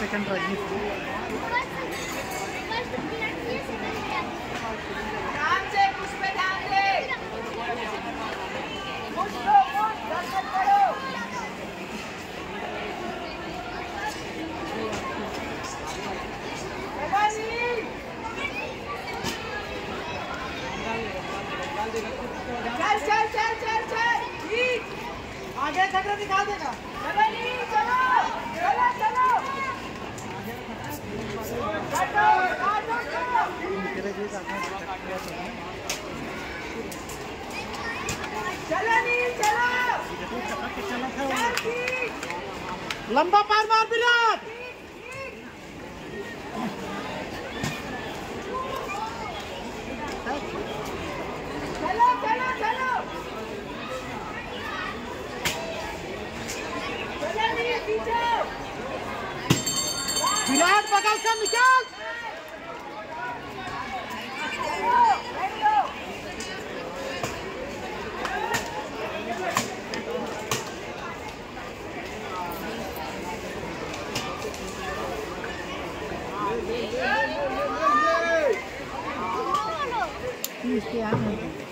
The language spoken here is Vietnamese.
second run. चल चल चल चल चल। आगे दिखा देगा। चलो चलो। चलो चलो। चलो। चलो लंबा पार मार Virat Bilal bagaikan Michal. Yeah.